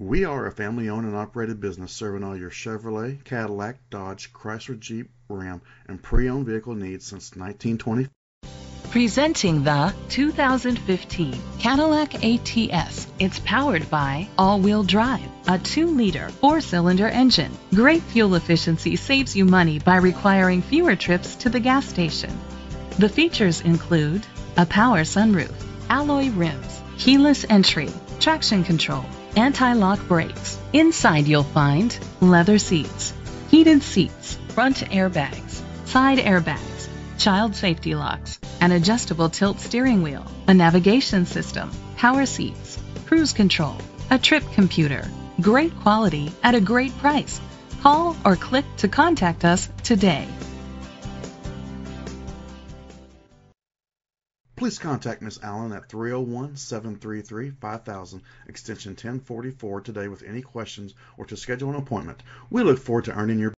We are a family owned and operated business serving all your Chevrolet, Cadillac, Dodge, Chrysler, Jeep, Ram, and pre owned vehicle needs since 1920. Presenting the 2015 Cadillac ATS. It's powered by all-wheel drive, a 2-liter 4-cylinder engine. Great fuel efficiency saves you money by requiring fewer trips to the gas station. The features include a power sunroof, alloy rims, keyless entry, traction control, anti-lock brakes. Inside you'll find leather seats, heated seats, front airbags, side airbags, child safety locks, an adjustable tilt steering wheel, a navigation system, power seats, cruise control, a trip computer. Great quality at a great price. Call or click to contact us today. Please contact Ms. Allen at 301 733 5000, extension 1044 today with any questions or to schedule an appointment. We look forward to earning your